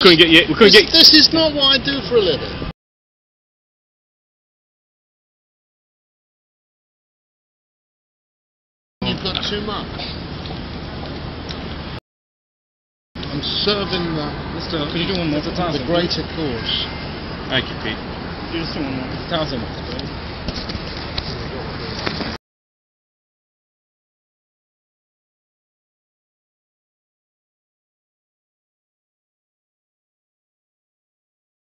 couldn't get you. We couldn't This, get. this is not what I do for a living. You've got too much. I'm serving the, Mister, Could you do one more? It's a the greater cause. Thank you, Pete. You just do one more. Thousand.